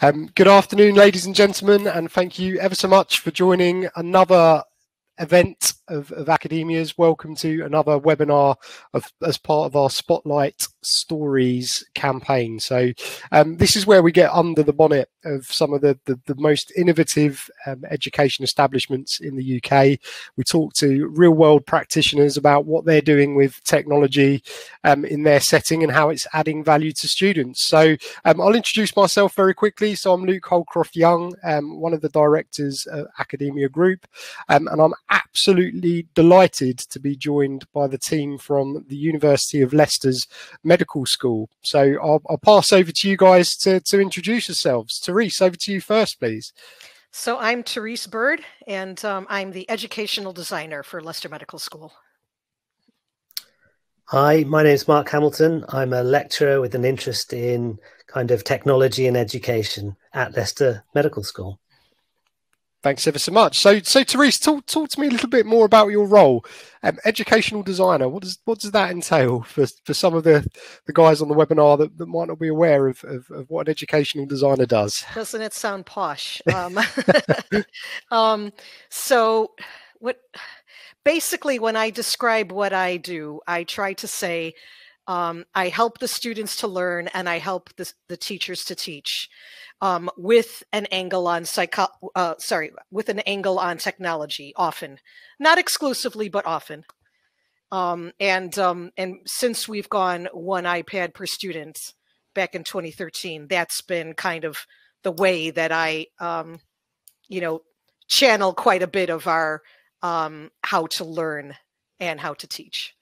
Um, good afternoon, ladies and gentlemen, and thank you ever so much for joining another event of, of academia's. Welcome to another webinar of, as part of our Spotlight Stories campaign. So um, this is where we get under the bonnet of some of the, the, the most innovative um, education establishments in the UK. We talk to real world practitioners about what they're doing with technology um, in their setting and how it's adding value to students. So um, I'll introduce myself very quickly. So I'm Luke Holcroft Young, um, one of the directors of Academia Group, um, and I'm absolutely delighted to be joined by the team from the University of Leicester's Medical School. So I'll, I'll pass over to you guys to, to introduce yourselves. Therese, over to you first, please. So I'm Therese Bird, and um, I'm the educational designer for Leicester Medical School. Hi, my name is Mark Hamilton. I'm a lecturer with an interest in kind of technology and education at Leicester Medical School. Thanks ever so much. So, so Therese, talk talk to me a little bit more about your role, um, educational designer. What does what does that entail for, for some of the, the guys on the webinar that, that might not be aware of, of, of what an educational designer does? Doesn't it sound posh? Um, um, so, what basically when I describe what I do, I try to say um, I help the students to learn and I help the, the teachers to teach um, with an angle on psycho uh, sorry with an angle on technology often. Not exclusively but often. Um, and um, and since we've gone one ipad per student back in 2013 that's been kind of the way that i um, you know channel quite a bit of our um, how to learn and how to teach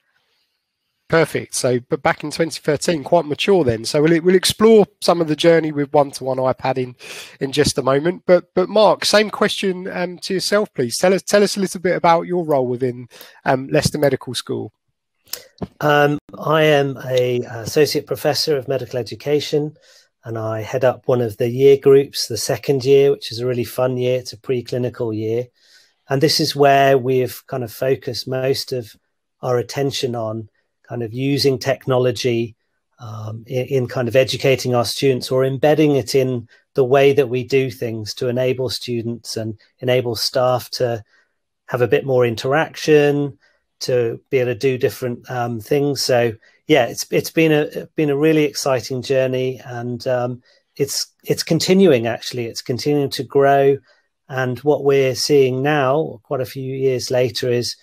Perfect. So, but back in 2013, quite mature then. So we'll we'll explore some of the journey with one-to-one iPad in in just a moment. But but Mark, same question um, to yourself, please. Tell us tell us a little bit about your role within um, Leicester Medical School. Um, I am a associate professor of medical education, and I head up one of the year groups, the second year, which is a really fun year. It's a preclinical year, and this is where we've kind of focused most of our attention on kind of using technology um, in, in, kind of educating our students or embedding it in the way that we do things to enable students and enable staff to have a bit more interaction, to be able to do different um, things. So yeah, it's it's been a been a really exciting journey, and um, it's it's continuing. Actually, it's continuing to grow. And what we're seeing now, quite a few years later, is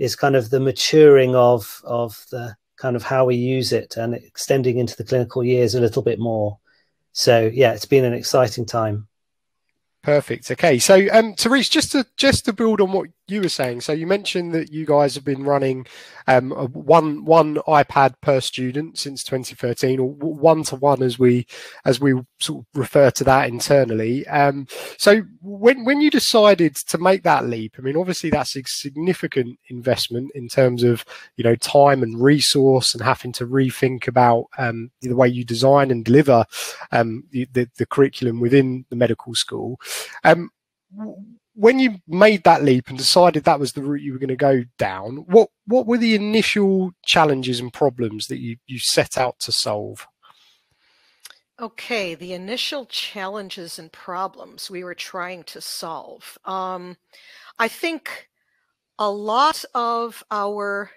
is kind of the maturing of of the kind of how we use it and extending into the clinical years a little bit more. So yeah, it's been an exciting time. Perfect. Okay, so um, Therese, just to just to build on what you were saying. So you mentioned that you guys have been running um, one one iPad per student since 2013, or one to one as we as we sort of refer to that internally. Um, so when when you decided to make that leap, I mean, obviously that's a significant investment in terms of you know time and resource, and having to rethink about um, the way you design and deliver um, the, the, the curriculum within the medical school. When you made that leap and decided that was the route you were going to go down, what what were the initial challenges and problems that you you set out to solve? Okay, the initial challenges and problems we were trying to solve. Um, I think a lot of our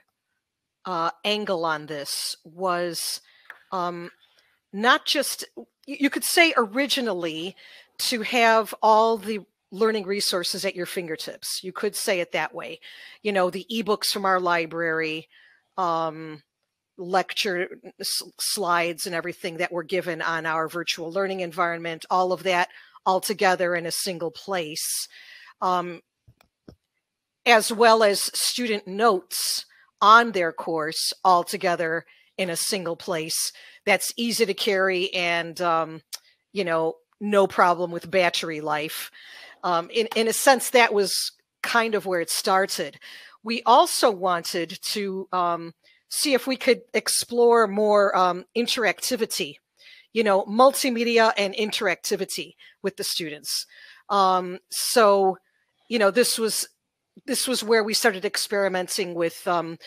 uh, angle on this was um, not just, you could say originally, to have all the learning resources at your fingertips. You could say it that way. You know, the ebooks from our library, um, lecture slides and everything that were given on our virtual learning environment, all of that all together in a single place, um, as well as student notes on their course all together in a single place. That's easy to carry and, um, you know, no problem with battery life um, in, in a sense, that was kind of where it started. We also wanted to um, see if we could explore more um, interactivity, you know, multimedia and interactivity with the students. Um, so, you know, this was this was where we started experimenting with, um,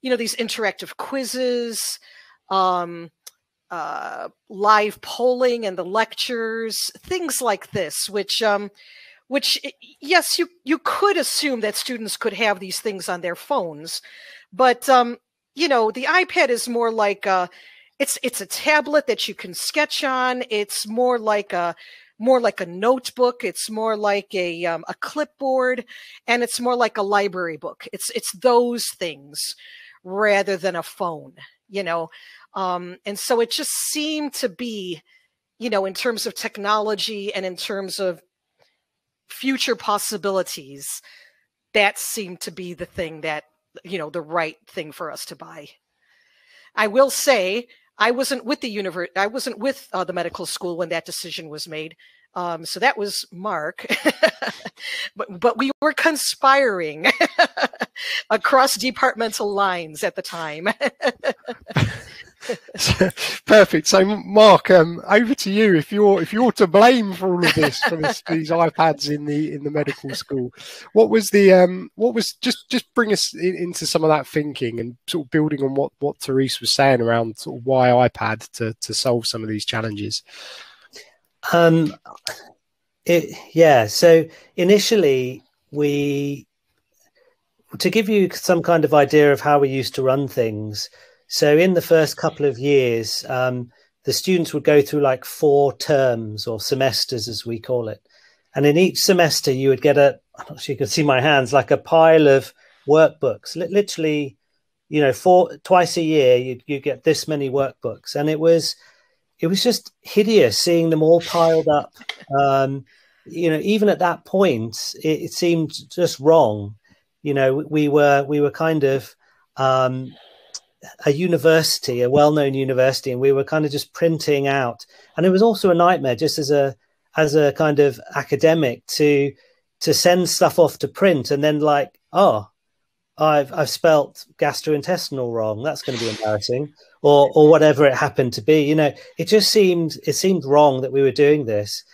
you know, these interactive quizzes, um, uh, live polling and the lectures, things like this, which um, which yes, you you could assume that students could have these things on their phones, but um, you know, the iPad is more like a it's it's a tablet that you can sketch on. It's more like a more like a notebook. It's more like a um, a clipboard, and it's more like a library book. It's it's those things rather than a phone, you know. Um, and so it just seemed to be, you know, in terms of technology and in terms of future possibilities, that seemed to be the thing that, you know, the right thing for us to buy. I will say I wasn't with the university I wasn't with uh, the medical school when that decision was made. Um, so that was Mark, but but we were conspiring across departmental lines at the time. Perfect. So, Mark, um, over to you. If you're if you're to blame for all of this, for this, these iPads in the in the medical school, what was the um, what was just just bring us in, into some of that thinking and sort of building on what what Therese was saying around sort of why iPad to to solve some of these challenges. Um, it yeah. So initially we to give you some kind of idea of how we used to run things so in the first couple of years, um, the students would go through like four terms or semesters, as we call it. And in each semester, you would get a, I'm not sure you can see my hands, like a pile of workbooks, literally, you know, four, twice a year, you, you get this many workbooks. And it was, it was just hideous seeing them all piled up. Um, you know, even at that point, it, it seemed just wrong. You know, we were, we were kind of, um, a university, a well-known university, and we were kind of just printing out. And it was also a nightmare, just as a as a kind of academic, to to send stuff off to print, and then like, oh, I've I've spelt gastrointestinal wrong. That's going to be embarrassing, or or whatever it happened to be. You know, it just seemed it seemed wrong that we were doing this.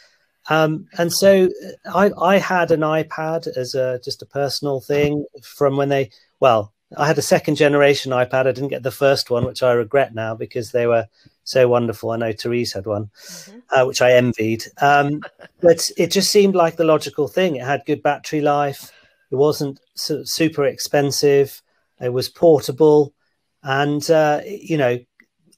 Um, and so I, I had an iPad as a just a personal thing from when they well I had a second generation iPad. I didn't get the first one, which I regret now because they were so wonderful. I know Therese had one, mm-hmm. uh, which I envied. Um, but it just seemed like the logical thing. It had good battery life. It wasn't su- super expensive. It was portable, and uh, you know,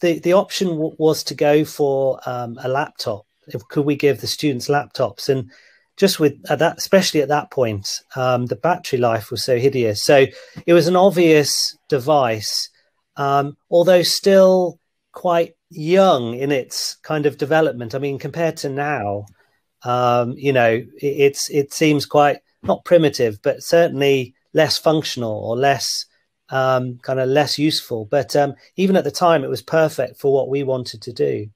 the the option w- was to go for um, a laptop. If, could we give the students laptops? And just with at that, especially at that point, um, the battery life was so hideous. So it was an obvious device, um, although still quite young in its kind of development. I mean, compared to now, um, you know, it, it's it seems quite not primitive, but certainly less functional or less um, kind of less useful. But um, even at the time, it was perfect for what we wanted to do.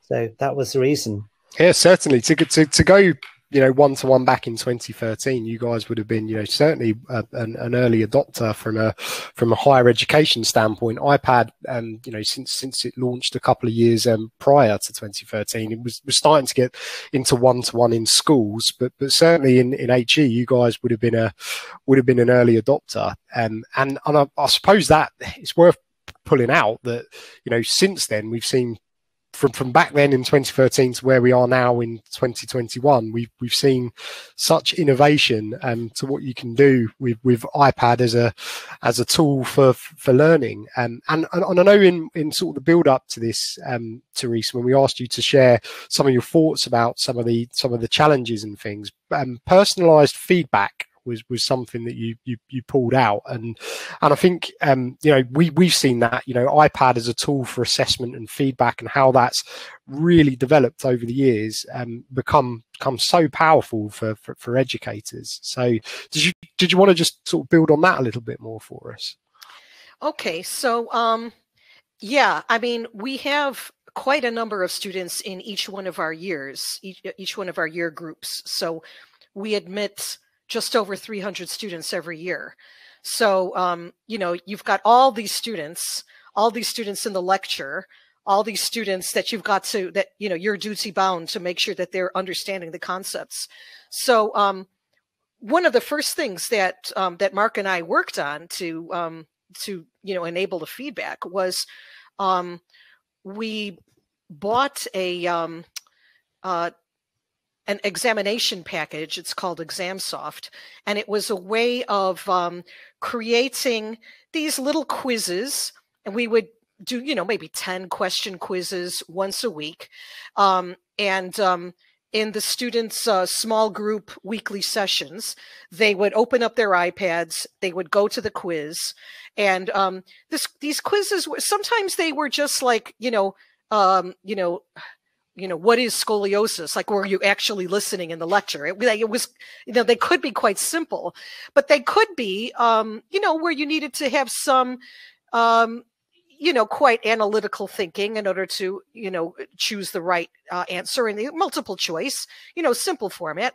So that was the reason. Yeah, certainly to to to go you know, one to one back in 2013, you guys would have been, you know, certainly a, an, an, early adopter from a from a higher education standpoint. iPad, um, you know, since since it launched a couple of years um, prior to 2013, it was was starting to get into one to one in schools, but but certainly in in HE, you guys would have been a would have been an early adopter, um, and and I, I suppose that it's worth pulling out that you know since then we've seen from from back then in 2013 to where we are now in 2021, we've we've seen such innovation um, to what you can do with with iPad as a as a tool for for learning. Um, and and I know in in sort of the build up to this, um, Therese, when we asked you to share some of your thoughts about some of the some of the challenges and things, um, personalized feedback was was something that you you you pulled out and and I think um, you know we we've seen that you know iPad as a tool for assessment and feedback and how that's really developed over the years and um, become become so powerful for, for for educators. So did you did you want to just sort of build on that a little bit more for us? Okay, so um, yeah, I mean we have quite a number of students in each one of our years, each, each one of our year groups. So we admit just over 300 students every year. So, um, you know, you've got all these students, all these students in the lecture, all these students that you've got to, that, you know, you're duty bound to make sure that they're understanding the concepts. So, um, one of the first things that, um, that Mark and I worked on to, um, to, you know, enable the feedback was, um, we bought a um, uh, an examination package. It's called ExamSoft, and it was a way of um, creating these little quizzes, and we would do you know maybe 10 question quizzes once a week um, and um, in the students uh, small group weekly sessions they would open up their ipads they would go to the quiz and um, this these quizzes were sometimes they were just like you know um, you know you know what is scoliosis? Like were you actually listening in the lecture? It, it was you know they could be quite simple but they could be um, you know where you needed to have some um, you know quite analytical thinking in order to you know choose the right uh, answer in the multiple choice you know simple format.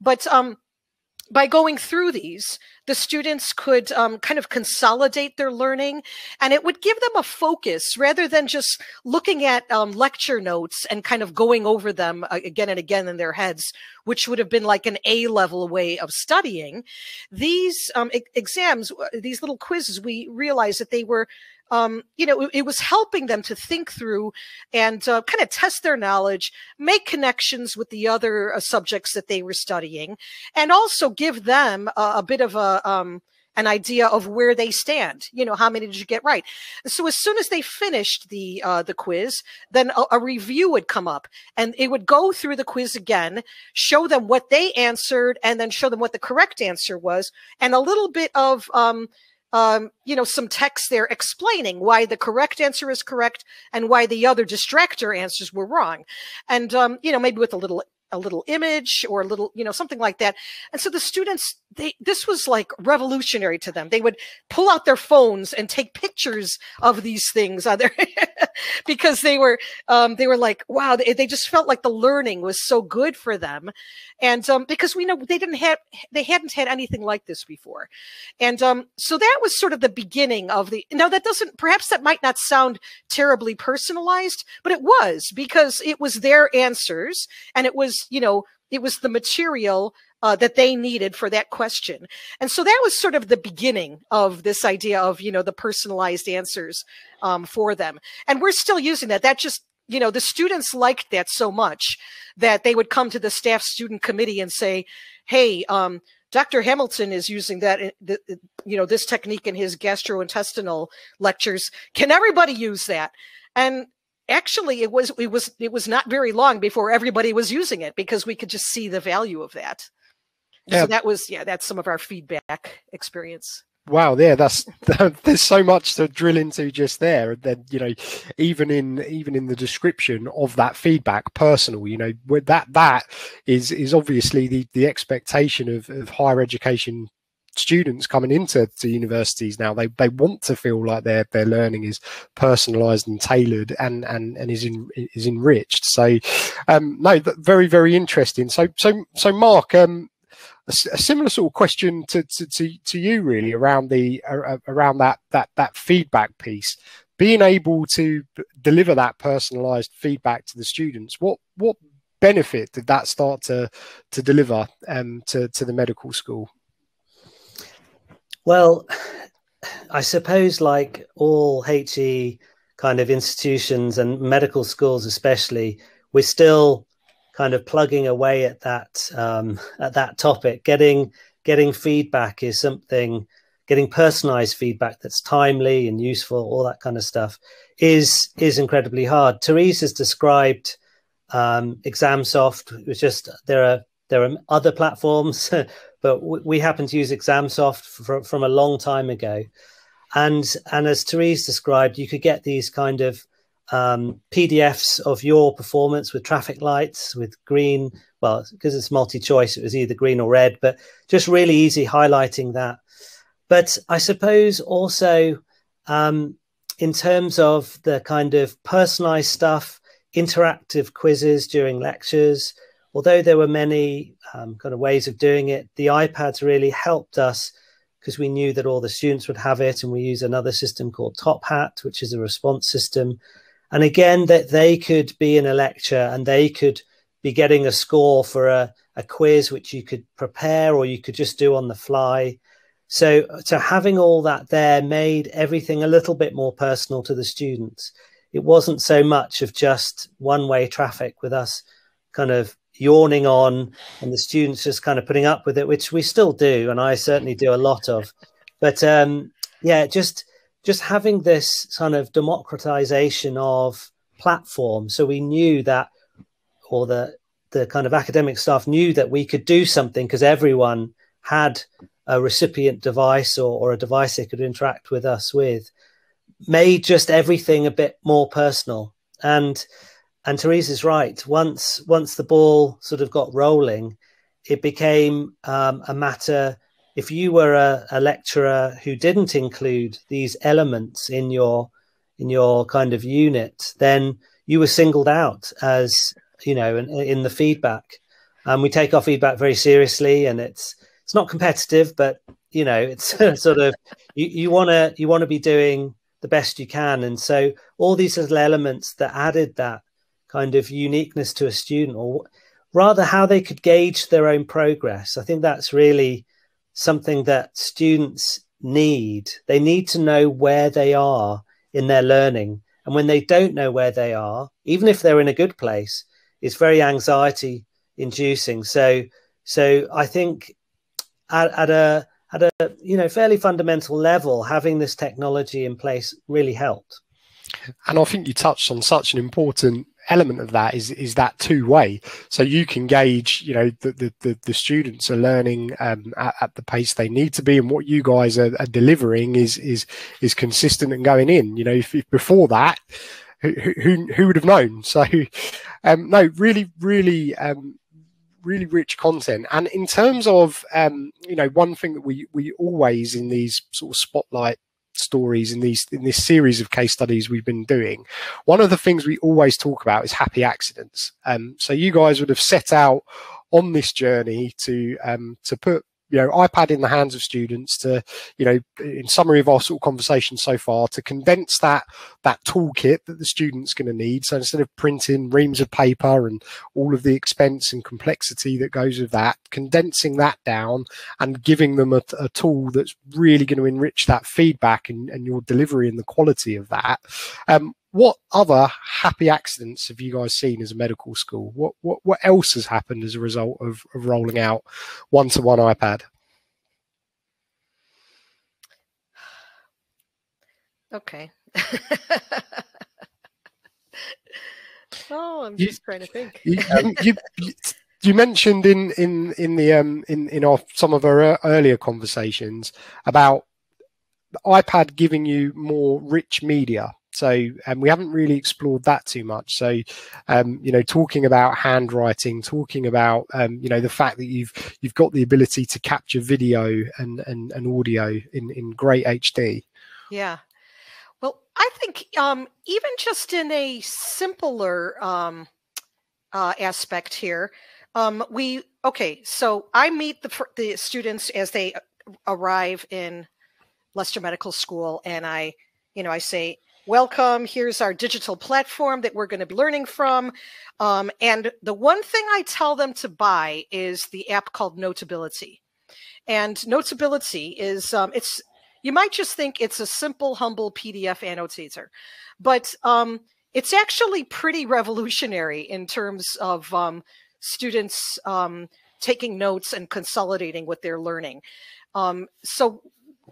But um by going through these, the students could um, kind of consolidate their learning and it would give them a focus rather than just looking at um, lecture notes and kind of going over them uh, again and again in their heads, which would have been like an A level way of studying. These um, e exams, uh, these little quizzes, we realized that they were um, you know, it, it, was helping them to think through and uh, kind of test their knowledge, make connections with the other uh, subjects that they were studying, and also give them a, a bit of a um, an idea of where they stand. You know, how many did you get right? So as soon as they finished the uh, the quiz, then a, a review would come up, and it would go through the quiz again, show them what they answered, and then show them what the correct answer was, and a little bit of um, um, you know, some text there explaining why the correct answer is correct and why the other distractor answers were wrong. And, um, you know, maybe with a little a little image or a little, you know, something like that. And so the students, they, this was like revolutionary to them. They would pull out their phones and take pictures of these things on their, because they were, um, they were like, wow, they, they, just felt like the learning was so good for them. And, um, because we know they didn't have, they hadn't had anything like this before. And, um, so that was sort of the beginning of the, now that doesn't, perhaps that might not sound terribly personalized, but it was because it was their answers and it was you know, it was the material uh, that they needed for that question. And so that was sort of the beginning of this idea of, you know, the personalized answers um, for them. And we're still using that. That just, you know, the students liked that so much that they would come to the staff student committee and say, hey, um, Dr. Hamilton is using that, you know, this technique in his gastrointestinal lectures. Can everybody use that? And actually it was it was it was not very long before everybody was using it because we could just see the value of that. Yeah. so that was yeah that's some of our feedback experience. Wow yeah that's there's so much to drill into just there. And then you know even in even in the description of that feedback personal you know that that is is obviously the the expectation of, of higher education students coming into to universities now they they want to feel like their their learning is personalized and tailored and and and is in, is enriched. So um no very very interesting. So so so mark um a, similar sort of question to, to to to you really around the around that that that feedback piece. Being able to deliver that personalized feedback to the students what what benefit did that start to to deliver um to to the medical school well, I suppose, like all HE kind of institutions and medical schools, especially, we're still kind of plugging away at that um, at that topic. Getting getting feedback is something. Getting personalized feedback that's timely and useful, all that kind of stuff, is is incredibly hard. Therese has described um, ExamSoft. It was just there are there are other platforms but we happen to use ExamSoft for, from a long time ago. And, and as Therese described, you could get these kind of um, PDFs of your performance with traffic lights, with green. Well, because it's multi-choice, it was either green or red, but just really easy highlighting that. But I suppose also um, in terms of the kind of personalized stuff, interactive quizzes during lectures, although there were many um, kind of ways of doing it, the iPads really helped us because we knew that all the students would have it. And we use another system called Top Hat, which is a response system. And again, that they could be in a lecture and they could be getting a score for a, a quiz, which you could prepare or you could just do on the fly. So, so having all that there made everything a little bit more personal to the students it wasn't so much of just one way traffic with us kind of yawning on and the students just kind of putting up with it, which we still do, and I certainly do a lot of. But um, yeah, just just having this kind of democratization of platform, so we knew that, or the the kind of academic staff knew that we could do something because everyone had a recipient device or, or a device they could interact with us with, made just everything a bit more personal and and Therese's right. Once once the ball sort of got rolling, it became um, a matter. If you were a, a, lecturer who didn't include these elements in your in your kind of unit, then you were singled out as you know in, in the feedback. And we take our feedback very seriously, and it's it's not competitive, but you know it's sort of you want to you want to be doing the best you can, and so all these little elements that added that kind of uniqueness to a student or rather how they could gauge their own progress. I think that's really something that students need. They need to know where they are in their learning. And when they don't know where they are, even if they're in a good place, it's very anxiety inducing. So, so I think at, at a at a you know fairly fundamental level, having this technology in place really helped. And I think you touched on such an important element of that is is that two way. So you can gauge, you know, the the, the, the students are learning um, at, at, the pace they need to be, and what you guys are, are delivering is is is consistent and going in. You know, if, if before that, who, who who would have known? So, um, no, really, really. Um, really rich content and in terms of um, you know one thing that we we always in these sort of spotlight stories in these in this series of case studies we've been doing one of the things we always talk about is happy accidents. Um, so you guys would have set out on this journey to um, to put you know ipad in the hands of students to you know in summary of our sort of conversation so far to condense that that toolkit that the student's going to need. So instead of printing reams of paper and all of the expense and complexity that goes with that condensing that down and giving them a, a tool that's really going to enrich that feedback and, and your delivery and the quality of that um, what other happy accidents have you guys seen as a medical school? What what what else has happened as a result of, of rolling out one to one iPad? Okay. oh, I'm just you, trying to think. you, um, you, you, mentioned in in in the um in in our some of our earlier conversations about the iPad giving you more rich media so um, we haven't really explored that too much. So, um, you know, talking about handwriting, talking about um, you know the fact that you've you've got the ability to capture video and and, and audio in in great HD. Yeah. Well, I think um, even just in a simpler um, uh, aspect here, we okay. So I meet the the students as they uh, arrive in Leicester Medical School, and I, you know, I say, welcome. Here's our digital platform that we're going to be learning from. Um, and the one thing I tell them to buy is the app called Notability. And Notability is, um, it's, you might just think it's a simple, humble PDF annotator, but um, it's actually pretty revolutionary in terms of um, students um, taking notes and consolidating what they're learning. Um, so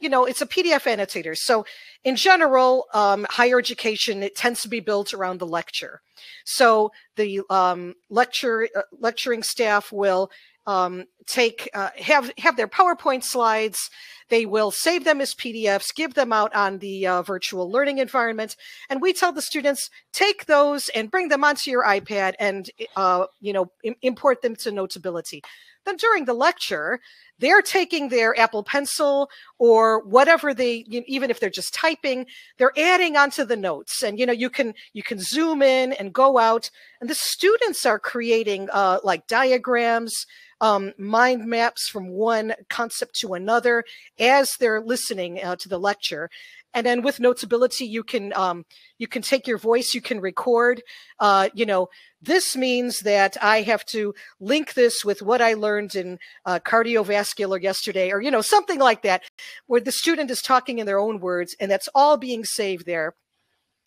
you know, it's a PDF annotator. So in general, um, higher education, it tends to be built around the lecture. So the um, lecture uh, lecturing staff will um, take uh, have have their PowerPoint slides. They will save them as PDFs, give them out on the uh, virtual learning environment, and we tell the students take those and bring them onto your iPad and uh, you know import them to Notability. Then during the lecture, they're taking their Apple Pencil or whatever they, even if they're just typing, they're adding onto the notes. And you know, you can you can zoom in and go out, and the students are creating uh, like diagrams, um, mind maps from one concept to another as they're listening uh, to the lecture. And then with Notability, you can um, you can take your voice, you can record. Uh, you know, this means that I have to link this with what I learned in uh, cardiovascular yesterday, or you know, something like that, where the student is talking in their own words, and that's all being saved there.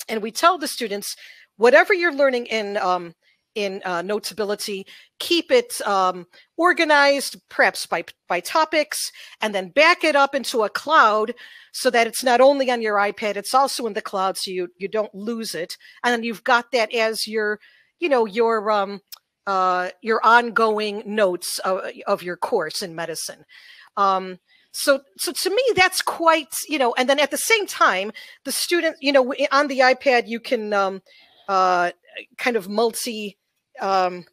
and we tell the students whatever you're learning in um, in uh, Notability, keep it um, organized, perhaps by by topics, and then back it up into a cloud so that it's not only on your iPad, it's also in the cloud, so you you don't lose it, and then you've got that as your you know your um, uh, your ongoing notes of, of your course in medicine. Um, so so to me that's quite you know and then at the same time the student you know on the ipad you can um uh kind of multi um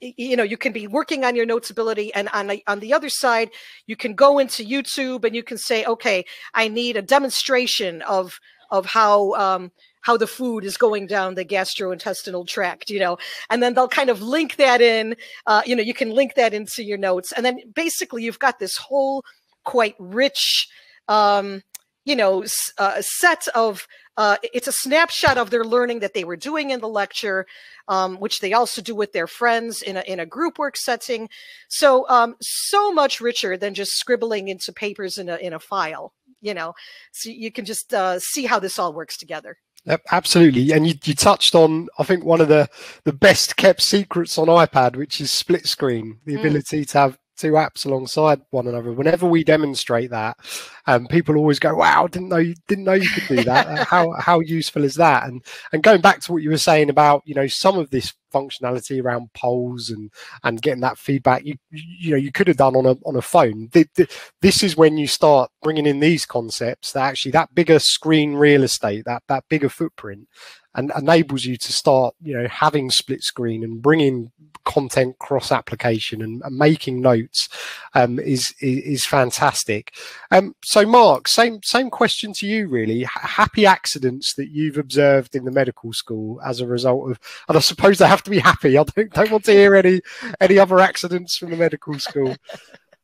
you know you can be working on your notability and on the, on the other side you can go into youtube and you can say okay i need a demonstration of of how um how the food is going down the gastrointestinal tract, you know, and then they'll kind of link that in, uh, you know, you can link that into your notes. And then basically you've got this whole quite rich, um, you know, uh, set of uh, it's a snapshot of their learning that they were doing in the lecture, um, which they also do with their friends in a in a group work setting. So um, so much richer than just scribbling into papers in a in a file. You know, so you can just uh, see how this all works together. Yep, absolutely. And you, you touched on, I think, one of the, the best kept secrets on iPad, which is split screen, the mm. ability to have two apps alongside one another. Whenever we demonstrate that, um, people always go, "Wow, didn't know you didn't know you could do that. how how useful is that?" And and going back to what you were saying about you know some of this functionality around polls and and getting that feedback, you you know you could have done on a on a phone. The, the, this is when you start bringing in these concepts that actually that bigger screen real estate, that that bigger footprint, and enables you to start you know having split screen and bringing content cross application and, and making notes um, is, is, is fantastic. Um, so mark same same question to you really. Happy accidents that you've observed in the medical school as a result of and i suppose they have to be happy i don't, don't want to hear any any other accidents from the medical school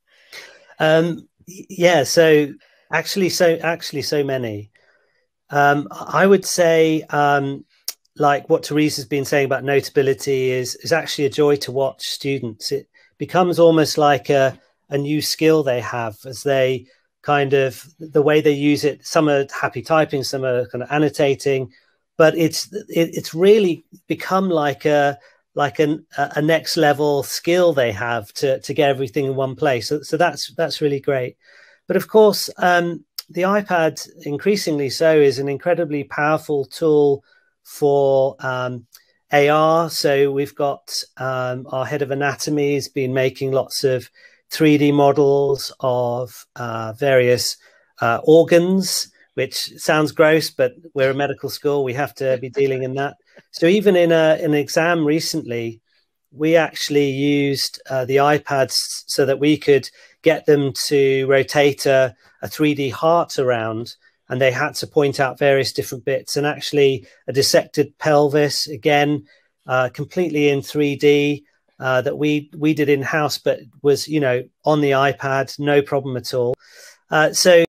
um, yeah so actually so actually so many um, I would say, um, like what Therese's been saying about notability, is is actually a joy to watch students. It becomes almost like a a new skill they have as they kind of the way they use it. Some are happy typing, some are kind of annotating, but it's it, it's really become like a like an, a next level skill they have to to get everything in one place. So, so that's that's really great. But of course, um, the iPad, increasingly so, is an incredibly powerful tool for um, AR. So we've got um, our head of anatomy has been making lots of 3D models of uh, various uh, organs, which sounds gross, but we're a medical school. We have to be dealing in that. So even in a, an exam recently, we actually used uh, the iPads so that we could get them to rotate a, a 3D heart around and they had to point out various different bits and actually a dissected pelvis again uh, completely in 3d uh, that we we did in house but was you know on the ipad no problem at all uh, so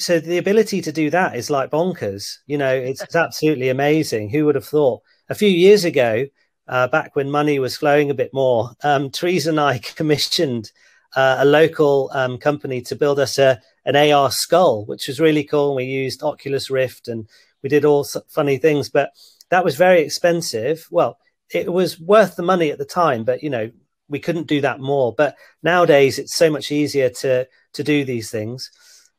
so the ability to do that is like bonkers you know it's, it's absolutely amazing who would have thought a few years ago uh, back when money was flowing a bit more um, Therese and i commissioned uh, a local um, company to build us a, an AR skull, which was really cool. We used Oculus Rift and we did all funny things, but that was very expensive. Well, it was worth the money at the time, but you know, we couldn't do that more. But nowadays, it's so much easier to to do these things.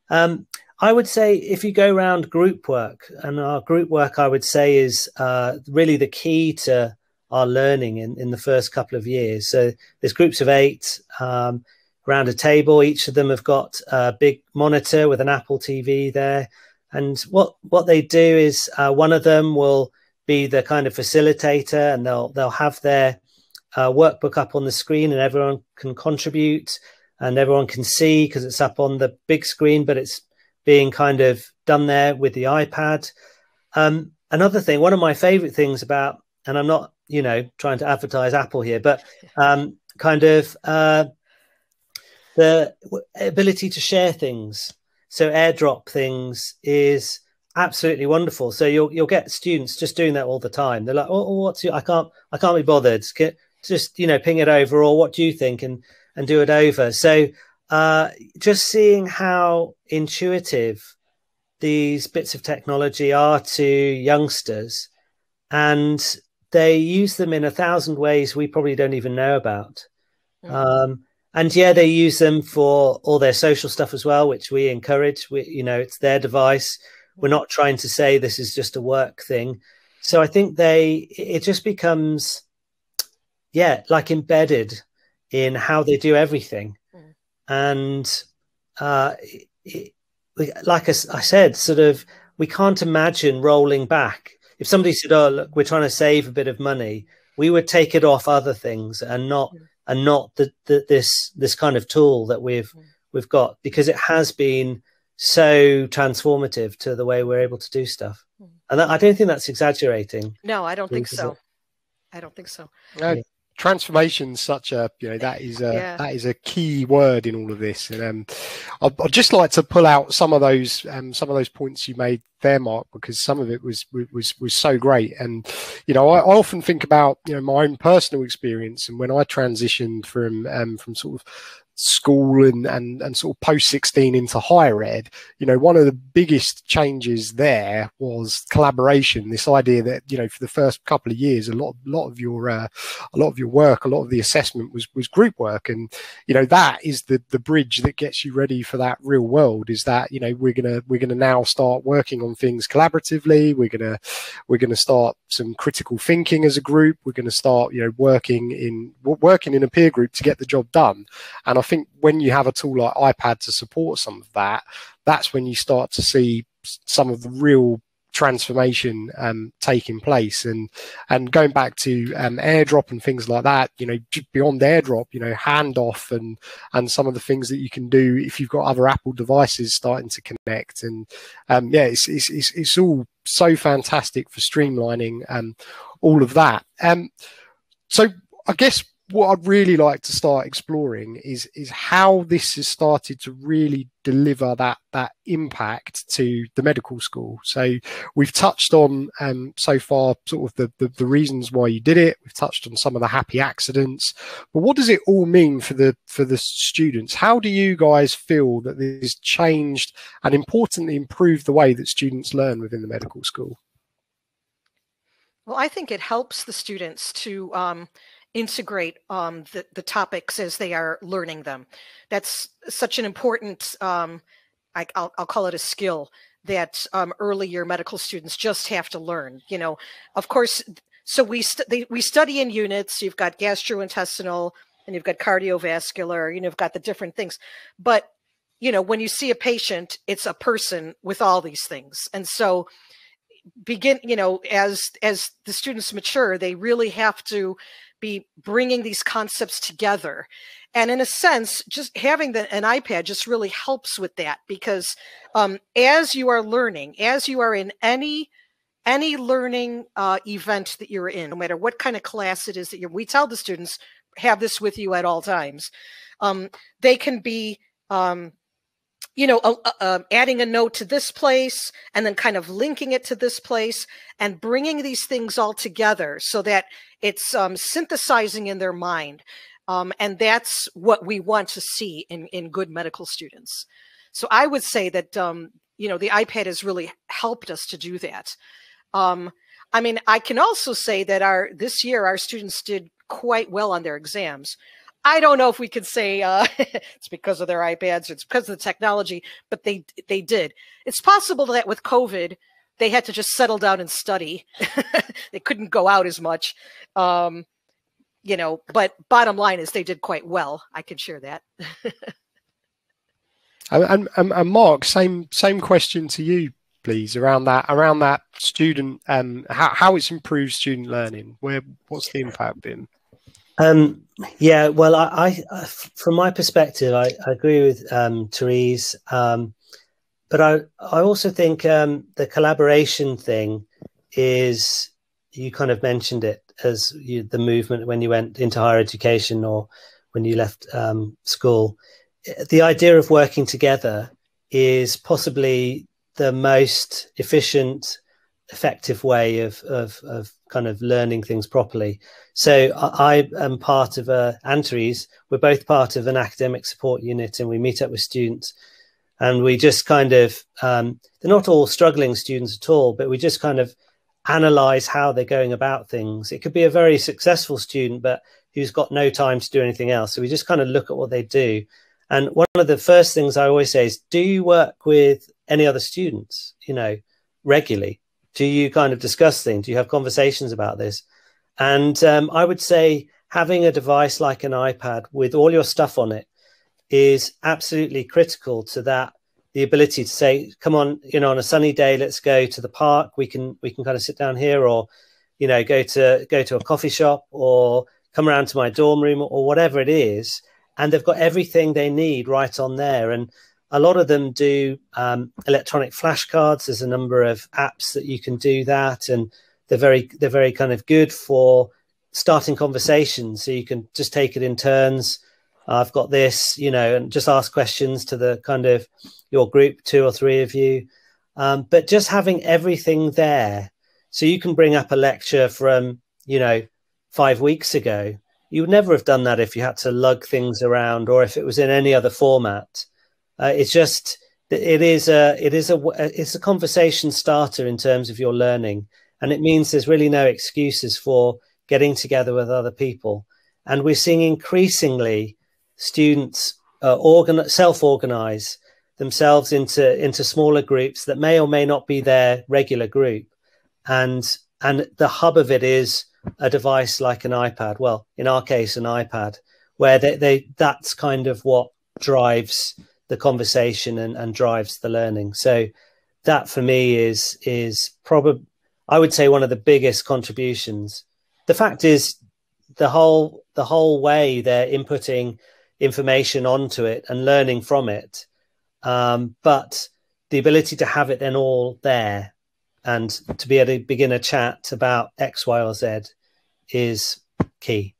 Um, I would say if you go around group work, and our group work, I would say is uh, really the key to our learning in, in the first couple of years. So there's groups of eight. Um, around a table. Each of them have got a big monitor with an Apple TV there. And what what they do is uh, one of them will be the kind of facilitator, and they'll they'll have their uh, workbook up on the screen, and everyone can contribute, and everyone can see because it's up on the big screen, but it's being kind of done there with the iPad. Um, another thing, one of my favorite things about, and I'm not you know trying to advertise Apple here, but um, kind of uh, the ability to share things. So airdrop things is absolutely wonderful. So you'll you'll get students just doing that all the time. They're like oh, oh what's your, i can't i can't be bothered. Just you know ping it over or what do you think and and do it over. So uh just seeing how intuitive these bits of technology are to youngsters, and they use them in a thousand ways we probably don't even know about. Mm-hmm. Um, and yeah, they use them for all their social stuff as well, which we encourage. We, you know, it's their device. We're not trying to say this is just a work thing. So I think they, it just becomes, yeah, like embedded in how they do everything. And uh, it, like I, I said, sort of, we can't imagine rolling back. If somebody said, "Oh, look, we're trying to save a bit of money," we would take it off other things and not mm. and not the, the, this this kind of tool that we've mm. we've got because it has been so transformative to the way we're able to do stuff. Mm. And I don't think that's exaggerating. No, I don't think so. I don't think so. Uh, transformation such a you know that is a yeah. that is a key word in all of this and um I'd, I'd just like to pull out some of those um some of those points you made there mark because some of it was was was so great and you know I, I often think about you know my own personal experience and when i transitioned from um from sort of school and, and, and sort of post 16 into higher ed, you know, one of the biggest changes there was collaboration. This idea that, you know, for the first couple of years, a lot, lot of your, uh, a lot of your work, a lot of the assessment was, was group work. And, you know, that is the, the bridge that gets you ready for that real world is that, you know, we're going to, we're going to now start working on things collaboratively. We're going to, we're going to start some critical thinking as a group. We're going to start, you know, working in, working in a peer group to get the job done. And I think when you have a tool like iPad to support some of that, that's when you start to see some of the real transformation um, taking place. And and going back to um, airdrop and things like that you know beyond airdrop you know handoff and and some of the things that you can do if you've got other apple devices starting to connect. And um, yeah it's, it's, it's, it's all so fantastic for streamlining um, all of that. Um, so i guess what I'd really like to start exploring is is how this has started to really deliver that that impact to the medical school. So we've touched on um, so far sort of the, the, the reasons why you did it. We've touched on some of the happy accidents, but what does it all mean for the for the students? How do you guys feel that this has changed and importantly improved the way that students learn within the medical school? Well, I think it helps the students to um, integrate um, the, the topics as they are learning them. That's such an important, um, I, will I'll call it a skill that um, early year medical students just have to learn. You know, of course, so we, st- they, we study in units, you've got gastrointestinal and you've got cardiovascular, you know, you've got the different things. But, you know, when you see a patient, it's a person with all these things. And so begin, you know, as, as the students mature, they really have to be bringing these concepts together. And in a sense, just having the, an iPad just really helps with that because um, as you are learning, as you are in any any learning uh, event that you're in, no matter what kind of class it is that you're, we tell the students have this with you at all times. Um, they can be um, you know, uh, adding a note to this place and then kind of linking it to this place and bringing these things all together so that it's um, synthesizing in their mind. Um, and that's what we want to see in, in good medical students. So I would say that, um, you know, the iPad has really helped us to do that. Um, I mean, I can also say that our this year our students did quite well on their exams. I don't know if we could say uh, it's because of their iPads, it's because of the technology, but they they did. It's possible that with COVID, they had to just settle down and study. they couldn't go out as much, um, you know. But bottom line is, they did quite well. I can share that. and, and, and Mark, same same question to you, please, around that around that student um, how how it's improved student learning. Where what's the impact been? Um, yeah, well, I, I, from my perspective, I, I agree with um, Therese, um, but I, I also think um, the collaboration thing is you kind of mentioned it as you, the movement when you went into higher education or when you left um, school. The idea of working together is possibly the most efficient, effective way of, of, of kind of learning things properly. So I, I am part of a and Therese. We're both part of an academic support unit, and we meet up with students. and we just kind of um, they're not all struggling students at all, but we just kind of analyze how they're going about things. It could be a very successful student, but who's got no time to do anything else. So we just kind of look at what they do. And one of the first things I always say is, do you work with any other students, you know, regularly? Do you kind of discuss things? Do you have conversations about this? And um, I would say having a device like an iPad with all your stuff on it is absolutely critical to that the ability to say come on you know on a sunny day let's go to the park we can we can kind of sit down here or you know go to go to a coffee shop or come around to my dorm room or whatever it is and they've got everything they need right on there and a lot of them do um, electronic flashcards there's a number of apps that you can do that and they're very they're very kind of good for starting conversations so you can just take it in turns I've got this, you know, and just ask questions to the kind of your group, two or three of you. Um, but just having everything there, so you can bring up a lecture from, you know, five weeks ago. You would never have done that if you had to lug things around or if it was in any other format. Uh, it's just it is a it is a it's a conversation starter in terms of your learning, and it means there's really no excuses for getting together with other people. And we're seeing increasingly students uh, organ- self-organize themselves into into smaller groups that may or may not be their regular group. And and the hub of it is a device like an ipad. Well in our case an ipad where they, they that's kind of what drives the conversation and, and drives the learning so that for me is is probably i would say one of the biggest contributions the fact is the whole the whole way they're inputting information onto it and learning from it. Um, but the ability to have it then all there and to be able to begin a chat about X, Y, or Z is key.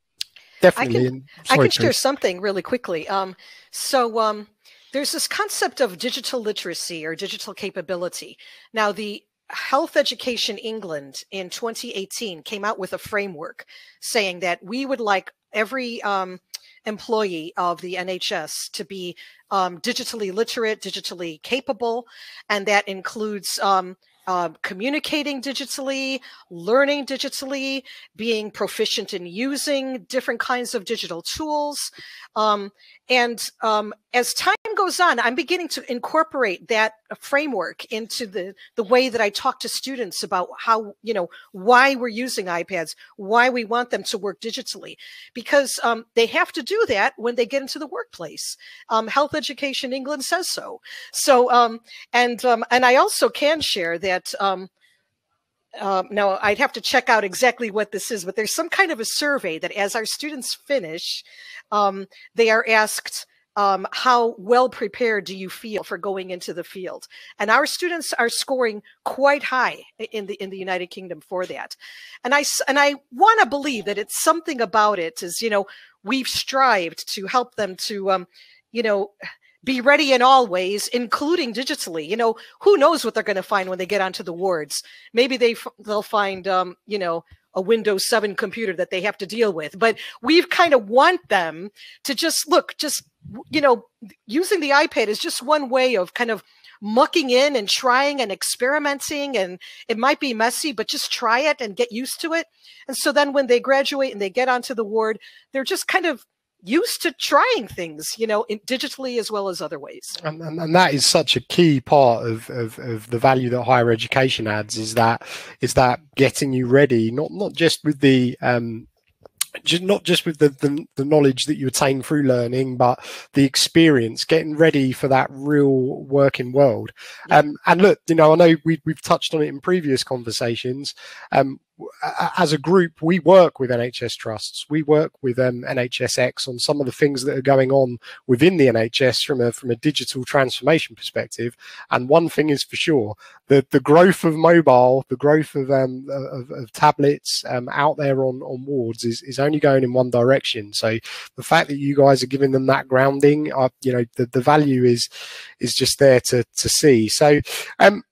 Definitely. I can, Sorry, I can share something really quickly. Um, so um, there's this concept of digital literacy or digital capability. Now, the Health Education England in 2018 came out with a framework saying that we would like every um, employee of the NHS to be um, digitally literate, digitally capable, and that includes um, uh, communicating digitally, learning digitally, being proficient in using different kinds of digital tools. Um, and um, as time goes on, I'm beginning to incorporate that framework into the, the way that I talk to students about how, you know, why we're using iPads, why we want them to work digitally, because um, they have to do that when they get into the workplace. Um, Health Education England says so. So, um, and, um, and I also can share that um, um, now I'd have to check out exactly what this is, but there's some kind of a survey that as our students finish, um, they are asked, um, how well prepared do you feel for going into the field? And our students are scoring quite high in the in the United Kingdom for that. And I and I want to believe that it's something about it is you know we've strived to help them to um, you know be ready in all ways, including digitally. You know, who knows what they're going to find when they get onto the wards? Maybe they they'll find, um, you know, a Windows 7 computer that they have to deal with. But we've kind of want them to just look, just you know, using the iPad is just one way of kind of mucking in and trying and experimenting and it might be messy but just try it and get used to it and so then when they graduate and they get onto the ward they're just kind of used to trying things, you know, digitally as well as other ways. And, and, and, that is such a key part of, of, of, the value that higher education adds is that is that getting you ready, not not just with the um, just not just with the, the, the knowledge that you attain through learning, but the experience, getting ready for that real working world. Yeah. Um, and look, you know, I know we, we've touched on it in previous conversations. Um, as a group, we work with NHS trusts. We work with um, NHSX on some of the things that are going on within the NHS from a from a digital transformation perspective. And one thing is for sure: the the growth of mobile, the growth of um, of, of, tablets um, out there on on wards is is only going in one direction. So the fact that you guys are giving them that grounding, uh, you know, the the value is is just there to to see. So. Um,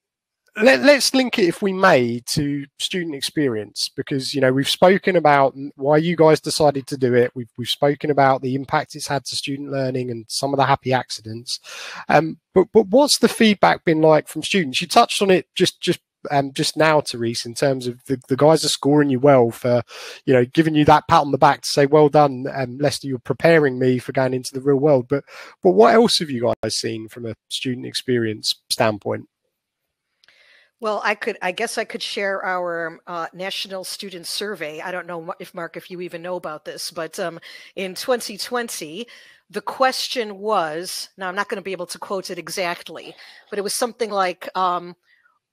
let, us link it if we may to student experience because you know we've spoken about why you guys decided to do it we've, we've spoken about the impact it's had to student learning and some of the happy accidents um, but but what's the feedback been like from students you touched on it just just um, just now, Therese, in terms of the, the guys are scoring you well for, you know, giving you that pat on the back to say, well done, um, Leicester, you're preparing me for going into the real world. But, but what else have you guys seen from a student experience standpoint? Well, I could, I guess I could share our uh, national student survey. I don't know if Mark, if you even know about this, but um, in 2020, the question was, now I'm not going to be able to quote it exactly, but it was something like, um,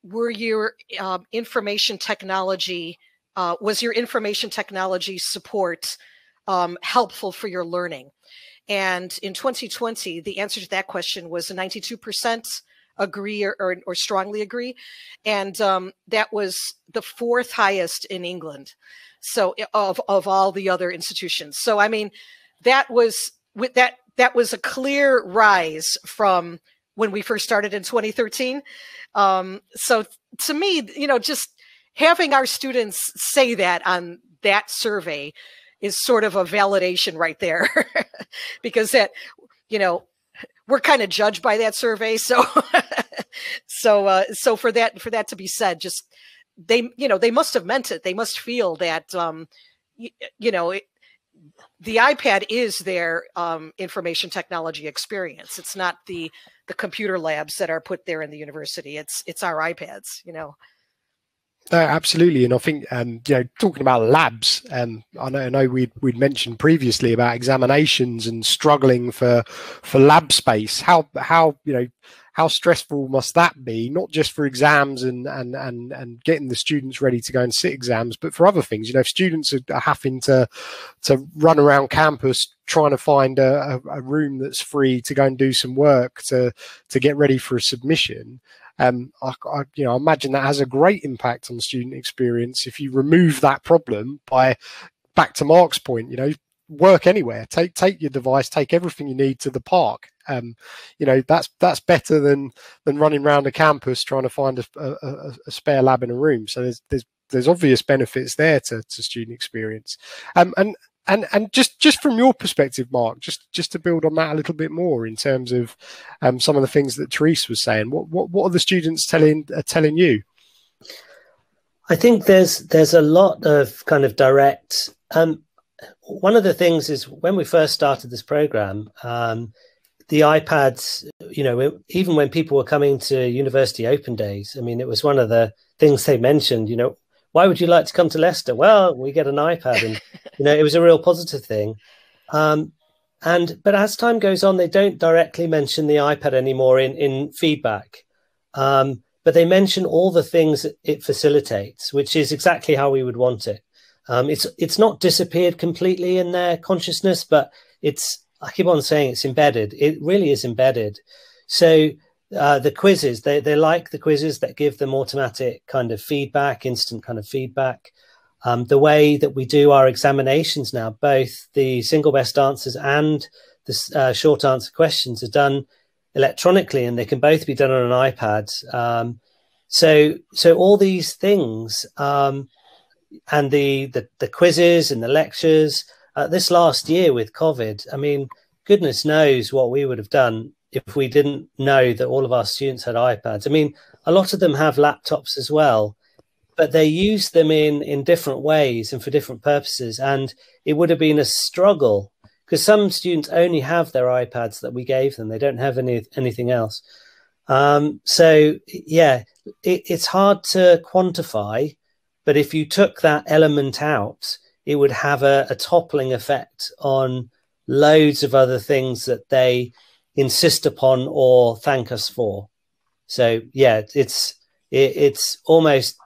were your uh, information technology uh, was your information technology support um, helpful for your learning? And in 2020, the answer to that question was 92% agree or, or, or strongly agree. And um, that was the fourth highest in England. So of, of all the other institutions. So, I mean, that was with that, that was a clear rise from when we first started in 2013. Um, so to me, you know, just having our students say that on that survey is sort of a validation right there because that, you know, we're kind of judged by that survey. So, so, uh, so for that, for that to be said, just they, you know, they must have meant it. They must feel that, um, you, you know, it, the iPad is their um, information technology experience. It's not the the computer labs that are put there in the university. It's it's our iPads, you know. Uh, absolutely, and I think um, you know talking about labs, um, I know I know we'd we'd mentioned previously about examinations and struggling for for lab space. How how you know how stressful must that be? Not just for exams and and and and getting the students ready to go and sit exams, but for other things. You know, if students are, are having to to run around campus trying to find a, a, room that's free to go and do some work to to get ready for a submission um, I, I, you know, I imagine that has a great impact on student experience if you remove that problem by back to Mark's point, you know, work anywhere. Take take your device, take everything you need to the park. Um, you know, that's that's better than than running around the campus trying to find a, a, a spare lab in a room. So there's there's there's obvious benefits there to, to student experience. Um, and and and just just from your perspective, Mark, just just to build on that a little bit more in terms of um, some of the things that Therese was saying. What what what are the students telling uh, telling you? I think there's there's a lot of kind of direct. Um, one of the things is when we first started this program, um, the iPads. You know, even when people were coming to university open days, I mean, it was one of the things they mentioned. You know, why would you like to come to Leicester? Well, we get an iPad, and you know, it was a real positive thing. Um, and but as time goes on, they don't directly mention the iPad anymore in in feedback, um, but they mention all the things it facilitates, which is exactly how we would want it. Um, it's it's not disappeared completely in their consciousness, but it's I keep on saying it's embedded. It really is embedded. So uh, the quizzes they, they like the quizzes that give them automatic kind of feedback instant kind of feedback. Um, the way that we do our examinations now both the single best answers and the uh, short answer questions are done electronically and they can both be done on an ipad. Um, so so all these things um, and the, the, the quizzes and the lectures uh, this last year with covid i mean goodness knows what we would have done if we didn't know that all of our students had iPads. I mean, a lot of them have laptops as well, but they use them in in different ways and for different purposes. And it would have been a struggle because some students only have their iPads that we gave them; they don't have any anything else. Um, so yeah, it, it's hard to quantify, but if you took that element out, it would have a, a toppling effect on loads of other things that they insist upon or thank us for. So yeah, it's it, it's almost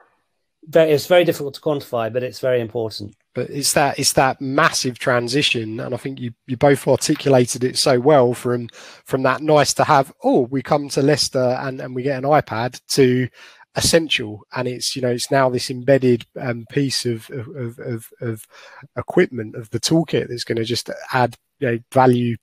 very it's very difficult to quantify, but it's very important. But it's that it's that massive transition, and I think you you both articulated it so well from from that nice to have. Oh, we come to Leicester and and we get an iPad to essential and it's you know it's now this embedded um, piece of, of, of, of equipment of the toolkit that's going to just add you know, value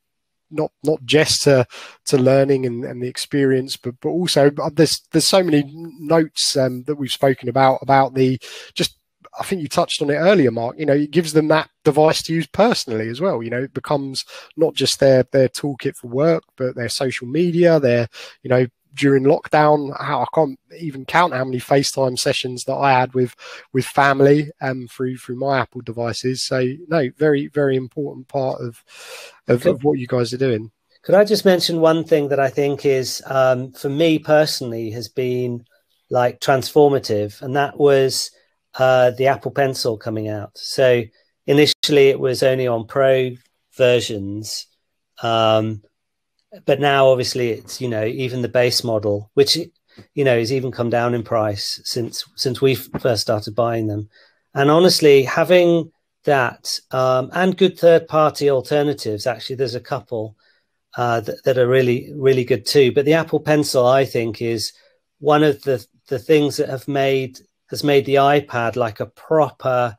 not not just to to learning and, and the experience, but but also uh, there's there's so many notes um, that we've spoken about about the just. I think you touched on it earlier, Mark. You know, it gives them that device to use personally as well. You know, it becomes not just their their toolkit for work, but their social media, their you know during lockdown. How I can't even count how many FaceTime sessions that I had with with family um, through through my Apple devices. So no, very very important part of of, of what you guys are doing. Could I just mention one thing that I think is um, for me personally has been like transformative, and that was uh, the Apple Pencil coming out. So initially it was only on Pro versions. Um, but now obviously it's you know even the base model which you know has even come down in price since since we first started buying them. And honestly having that um, and good third party alternatives actually there's a couple uh, that, that are really really good too. But the apple pencil i think is one of the the things that have made has made the ipad like a proper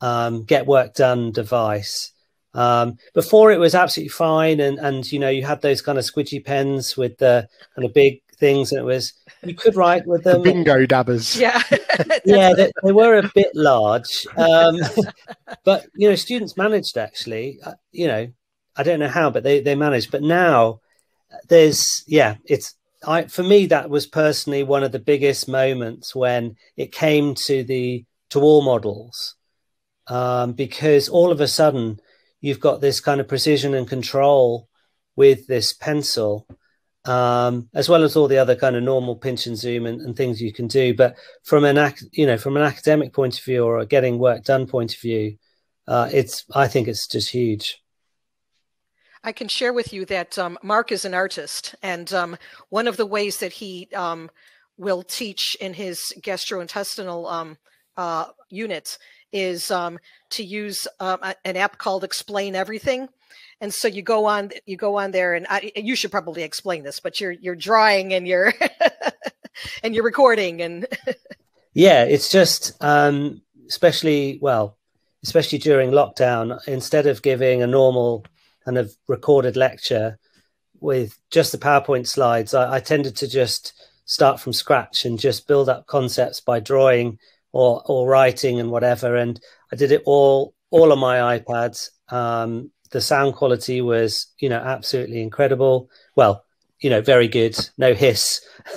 um, get work done device um, before it was absolutely fine, and and you know you had those kind of squidgy pens with the kind of big things, and it was you could write with them. The bingo dabbers. Yeah, yeah, they, they, were a bit large, um, but you know students managed actually. Uh, you know, I don't know how, but they they managed. But now there's yeah, it's I for me that was personally one of the biggest moments when it came to the to all models um, because all of a sudden you've got this kind of precision and control with this pencil, um, as well as all the other kind of normal pinch and zoom and, and, things you can do. But from an you know from an academic point of view or a getting work done point of view, uh, it's I think it's just huge. I can share with you that um, Mark is an artist, and um, one of the ways that he um, will teach in his gastrointestinal um, uh, unit is um, to use um, an app called Explain Everything. And so you go on, you go on there, and I, you should probably explain this, but you're you're drawing and you're and you're recording and. yeah, it's just um, especially well, especially during lockdown. Instead of giving a normal kind of recorded lecture with just the PowerPoint slides, I, I tended to just start from scratch and just build up concepts by drawing or or writing and whatever. And I did it all all on my iPads. Um, the sound quality was, you know, absolutely incredible. Well, you know, very good, no hiss,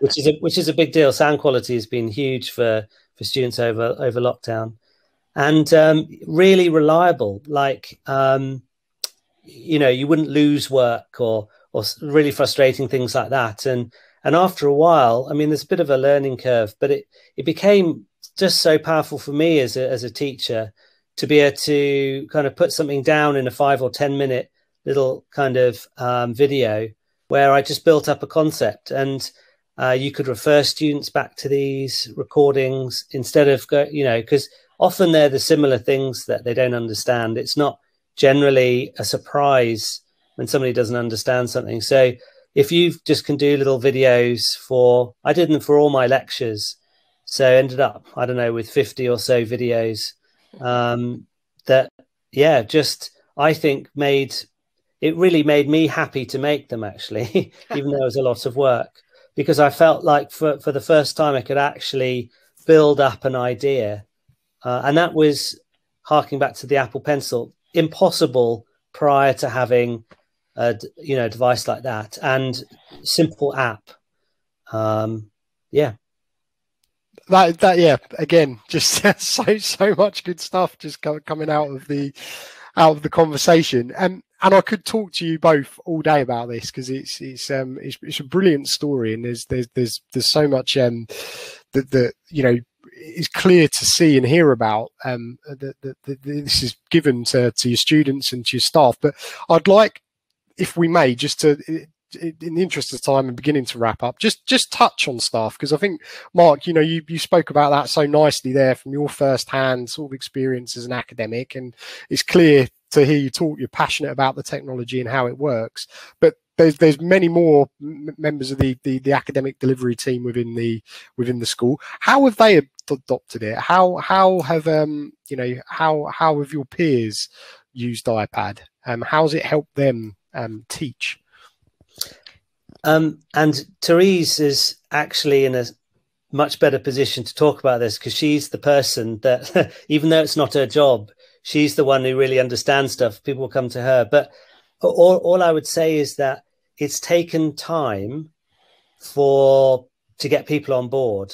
which is a, which is a big deal. Sound quality has been huge for for students over over lockdown, and um, really reliable. Like, um, you know, you wouldn't lose work or or really frustrating things like that. And and after a while, I mean, there's a bit of a learning curve, but it it became just so powerful for me as a as a teacher to be able to kind of put something down in a five or ten minute little kind of um, video where I just built up a concept and uh, you could refer students back to these recordings instead of go, you know, because often they're the similar things that they don't understand. It's not generally a surprise when somebody doesn't understand something. So if you just can do little videos for, I did them for all my lectures. So ended up, I don't know, with 50 or so videos um, that, yeah, just I think made it really made me happy to make them actually, even though it was a lot of work, because I felt like for, for the first time I could actually build up an idea. Uh, and that was harking back to the Apple Pencil, impossible prior to having a you know device like that and simple app. Um, yeah. That that yeah, again, just so so much good stuff just coming out of the out of the conversation. And and I could talk to you both all day about this because it's it's um it's, it's a brilliant story and there's there's there's there's so much um that that you know is clear to see and hear about um that, that, that this is given to to your students and to your staff. But I'd like if we may, just to in the interest of time and beginning to wrap up, just just touch on stuff because I think Mark, you know, you you spoke about that so nicely there from your first hand sort of experience as an academic, and it's clear to hear you talk. You're passionate about the technology and how it works, but there's there's many more members of the, the, the academic delivery team within the within the school. How have they adopted it? How how have um you know how how have your peers used iPad? Um, how's it helped them um, teach. Um, and Therese is actually in a much better position to talk about this because she's the person that, even though it's not her job, she's the one who really understands stuff. People will come to her. But all, all I would say is that it's taken time for to get people on board.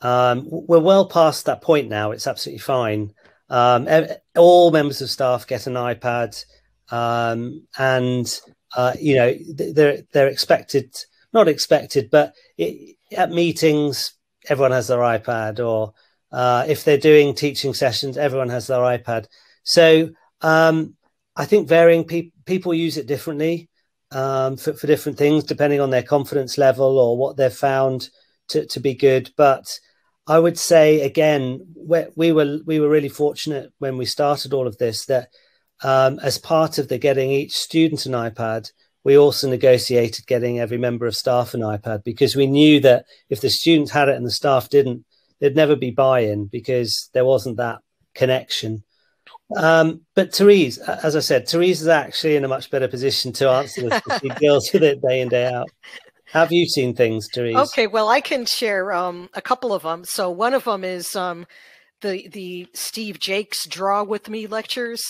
Um, we're well past that point now. It's absolutely fine. Um, all members of staff get an iPad, um, and uh, you know they're they're expected, not expected, but it, at meetings everyone has their iPad, or uh, if they're doing teaching sessions, everyone has their iPad. So um, I think varying pe- people use it differently um, for, for different things, depending on their confidence level or what they've found to, to be good. But I would say again, we were we were really fortunate when we started all of this that um, as part of the getting each student an iPad, we also negotiated getting every member of staff an iPad because we knew that if the students had it and the staff didn't, there'd never be buy-in because there wasn't that connection. Um, but Therese, as I said, Therese is actually in a much better position to answer this because she deals with it day in day out. Have you seen things, Therese? Okay, well, I can share um, a couple of them. So one of them is um, the the Steve Jakes draw with me lectures.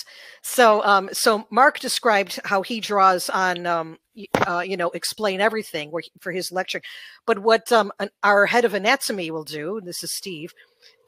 So um, so Mark described how he draws on um, uh, you know explain everything for his lecture, but what um, an, our head of anatomy will do. This is Steve.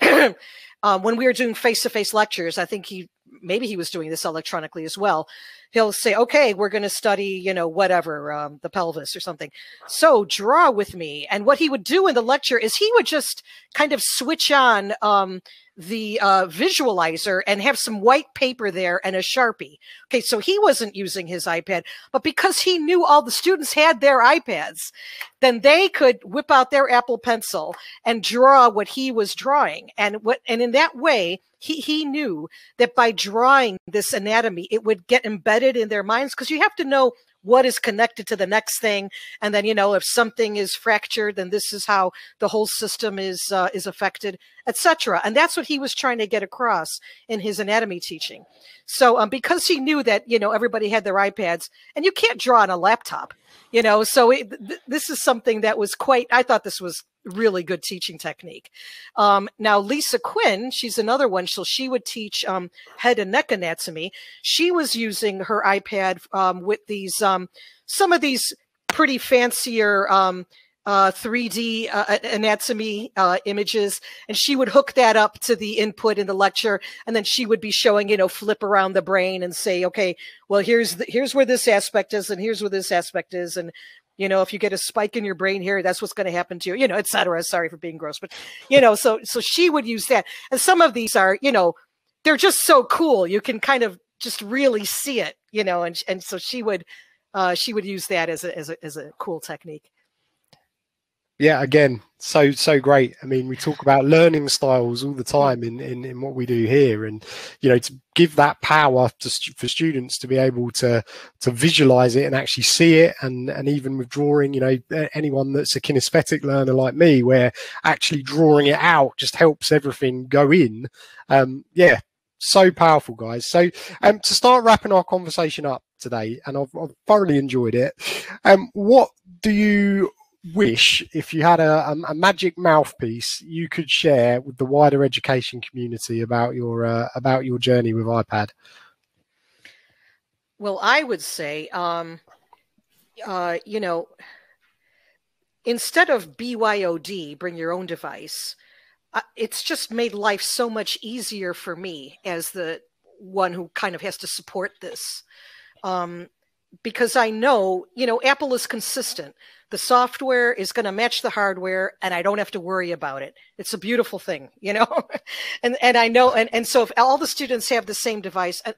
um, when we were doing face to face lectures, I think he maybe he was doing this electronically as well. He'll say, "Okay, we're going to study, you know, whatever, um, the pelvis or something." So draw with me. And what he would do in the lecture is he would just kind of switch on um, the uh, visualizer and have some white paper there and a sharpie. Okay, so he wasn't using his iPad, but because he knew all the students had their iPads, then they could whip out their Apple Pencil and draw what he was drawing, and what and in that way he he knew that by drawing this anatomy, it would get embedded in their minds because you have to know what is connected to the next thing and then you know if something is fractured then this is how the whole system is uh, is affected etc and that's what he was trying to get across in his anatomy teaching so um, because he knew that you know everybody had their ipads and you can't draw on a laptop you know so it, th- this is something that was quite i thought this was really good teaching technique. Um, now, Lisa Quinn, she's another one. So she would teach um, head and neck anatomy. She was using her iPad um, with these, um, some of these pretty fancier um, uh, 3D uh, anatomy uh, images, and she would hook that up to the input in the lecture, and then she would be showing, you know, flip around the brain and say, okay, well, here's the, here's where this aspect is, and here's where this aspect is, and you know if you get a spike in your brain here that's what's going to happen to you you know etc sorry for being gross but you know so so she would use that and some of these are you know they're just so cool you can kind of just really see it you know and and so she would uh she would use that as a as a, as a cool technique yeah again so so great. I mean we talk about learning styles all the time in in, in what we do here and you know to give that power to, for students to be able to to visualize it and actually see it and and even with drawing you know anyone that's a kinesthetic learner like me where actually drawing it out just helps everything go in. Um yeah so powerful guys. So um to start wrapping our conversation up today and I've, I've thoroughly enjoyed it um what do you wish if you had a, a, magic mouthpiece you could share with the wider education community about your uh, about your journey with iPad? Well, I would say, um, uh, you know, instead of BYOD, bring your own device. Uh, it's just made life so much easier for me as the one who kind of has to support this. Um, because I know, you know, Apple is consistent the software is going to match the hardware and i don't have to worry about it. It's a beautiful thing you know? And and i know and, and so if all the students have the same device uh,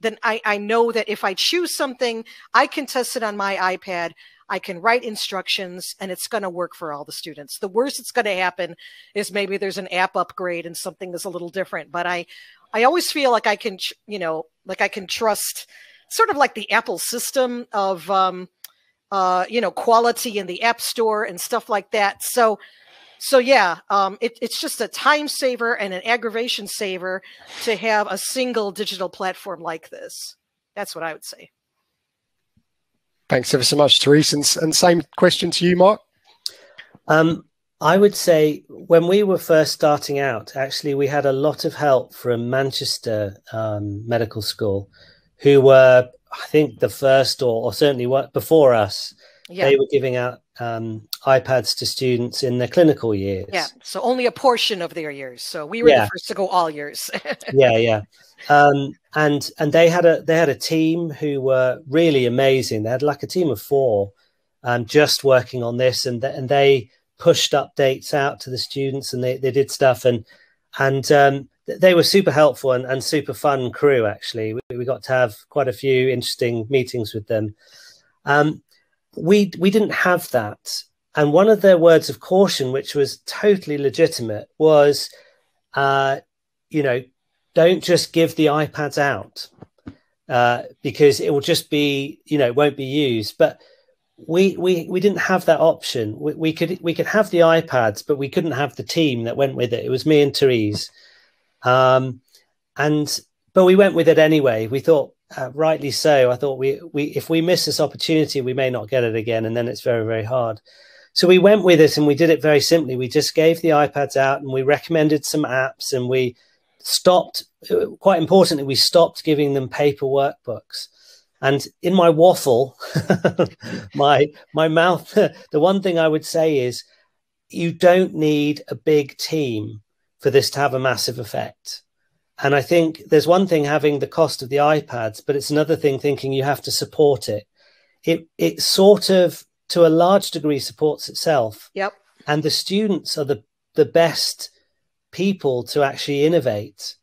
then I, I know that if i choose something i can test it on my ipad i can write instructions and it's going to work for all the students. The worst that's going to happen is maybe there's an app upgrade and something is a little different but i i always feel like i can you know like i can trust sort of like the apple system of um, uh, you know, quality in the app store and stuff like that. So, so yeah, um, it, it's just a time saver and an aggravation saver to have a single digital platform like this. That's what I would say. Thanks ever so much, Therese. And, and same question to you, Mark. Um, I would say when we were first starting out, actually, we had a lot of help from Manchester um, Medical School, who were, I think, the first or, or certainly what before us. Yeah. They were giving out um, iPads to students in their clinical years. Yeah, so only a portion of their years. So we were yeah. the first to go all years. yeah, yeah, um, and and they had a they had a team who were really amazing. They had like a team of four, um, just working on this, and th- and they pushed updates out to the students, and they they did stuff, and and um, they were super helpful and, and super fun crew. Actually, we, we got to have quite a few interesting meetings with them. Um, we we didn't have that, and one of their words of caution, which was totally legitimate, was, uh, you know, don't just give the iPads out uh, because it will just be, you know, it won't be used. But we we we didn't have that option. We, we, could we could have the iPads, but we couldn't have the team that went with it. It was me and Therese, um, and but we went with it anyway. We thought, uh, rightly so. I thought we we if we miss this opportunity, we may not get it again, and then it's very very hard. So we went with it, and we did it very simply. We just gave the iPads out, and we recommended some apps, and we stopped, quite importantly, we stopped giving them paper workbooks. And in my waffle, my my mouth, the one thing I would say is you don't need a big team for this to have a massive effect. And I think there's one thing having the cost of the iPads, but it's another thing thinking you have to support it. It it sort of to a large degree supports itself. Yep. And the students are the the best people to actually innovate.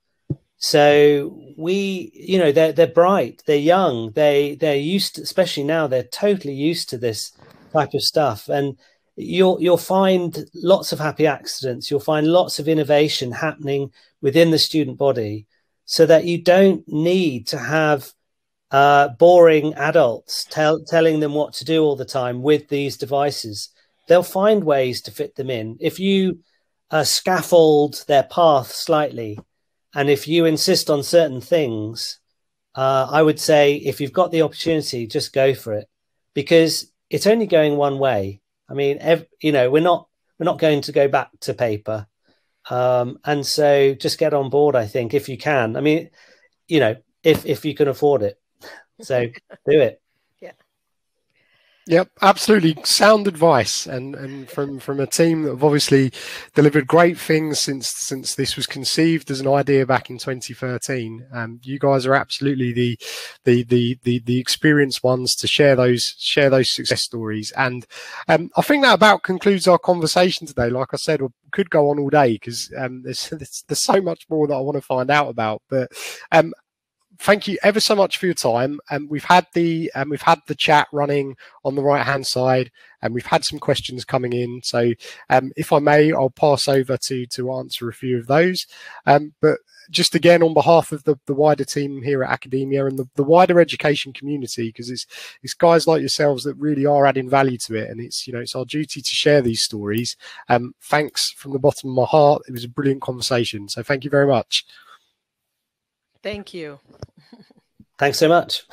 So we, you know, they're they're bright, they're young, they they're used, to, especially now, they're totally used to this type of stuff, and you'll you'll find lots of happy accidents. You'll find lots of innovation happening within the student body, so that you don't need to have uh, boring adults tell, telling them what to do all the time with these devices. They'll find ways to fit them in. If you uh, scaffold their path slightly. And if you insist on certain things, uh, I would say if you've got the opportunity, just go for it because it's only going one way. I mean, ev- you know, we're not we're not going to go back to paper, um, and so just get on board. I think if you can. I mean, you know, if if you can afford it, so do it. Yep, absolutely sound advice, and and from from a team that have obviously delivered great things since since this was conceived as an idea back in 2013. Um, you guys are absolutely the the the the, the experienced ones to share those share those success stories, and um, I think that about concludes our conversation today. Like I said, we could go on all day because um, there's, there's, there's so much more that I want to find out about, but um, thank you ever so much for your time. And um, we've had the um, we've had the chat running on the right hand side, and we've had some questions coming in. So, um, if I may, I'll pass over to to answer a few of those. Um, but just again, on behalf of the, the wider team here at Academia and the, the wider education community, because it's it's guys like yourselves that really are adding value to it, and it's you know it's our duty to share these stories. Um, thanks from the bottom of my heart. It was a brilliant conversation. So thank you very much. Thank you. Thanks so much.